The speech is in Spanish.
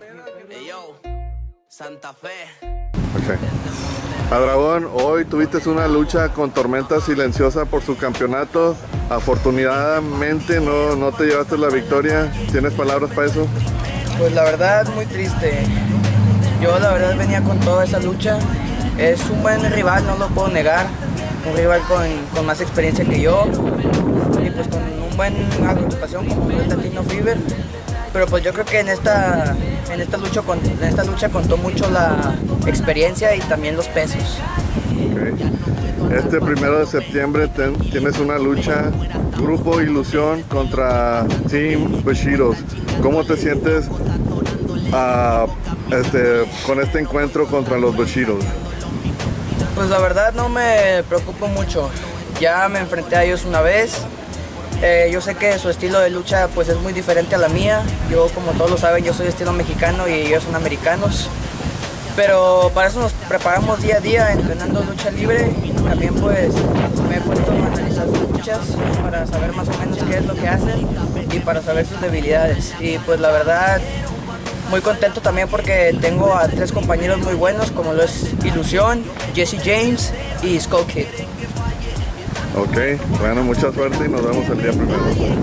Hey, yo, Santa Fe. Ok. A Dragón, hoy tuviste una lucha con Tormenta Silenciosa por su campeonato. Afortunadamente no, no te llevaste la victoria. ¿Tienes palabras para eso? Pues la verdad, muy triste. Yo la verdad venía con toda esa lucha. Es un buen rival, no lo puedo negar. Un rival con, con más experiencia que yo. Y pues con un buen agrupación como el Latino Fever. Pero pues yo creo que en esta, en esta, lucha, en esta lucha contó mucho la experiencia y también los pesos. Este primero de septiembre ten- tienes una lucha Grupo Ilusión contra Team Bushidos. ¿Cómo te sientes ah, este, con este encuentro contra los Bushidos? Pues la verdad no me preocupo mucho. Ya me enfrenté a ellos una vez. Eh, yo sé que su estilo de lucha pues es muy diferente a la mía. Yo como todos lo saben yo soy estilo mexicano y ellos son americanos. Pero para eso nos preparamos día a día entrenando lucha libre. También pues me he puesto a analizar sus luchas para saber más o menos qué es lo que hacen y para saber sus debilidades. Y pues la verdad muy contento también porque tengo a tres compañeros muy buenos como lo es Ilusión, Jesse James y Skull Kid. Ok, bueno, mucha suerte y nos vemos el día primero.